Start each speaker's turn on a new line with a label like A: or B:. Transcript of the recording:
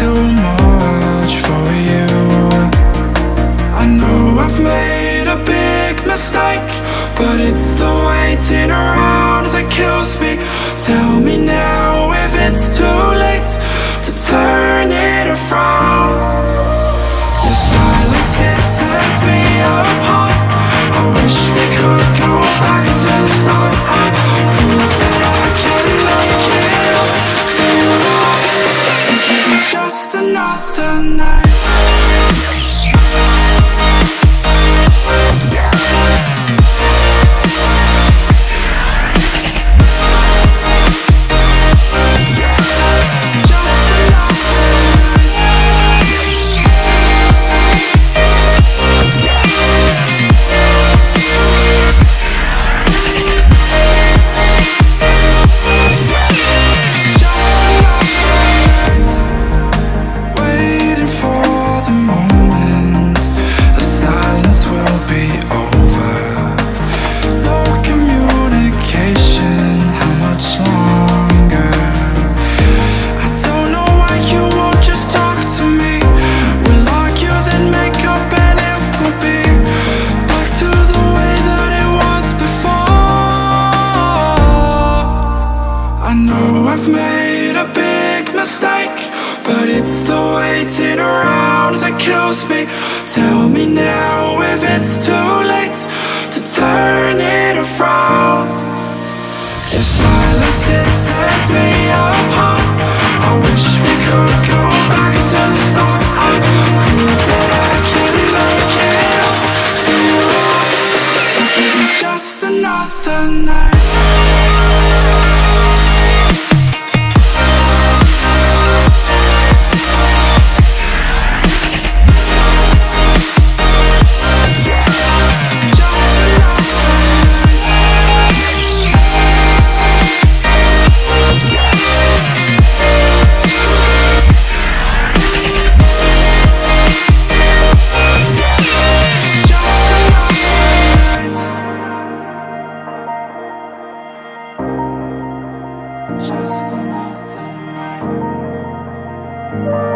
A: too much for you. I know I've made a big mistake But it's the waiting around that kills me. Tell me now if it's too late To turn just another night. I know I've made a big mistake But it's the waiting around that kills me. Tell me now if it's too just another night.